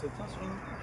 se tient sur une planche.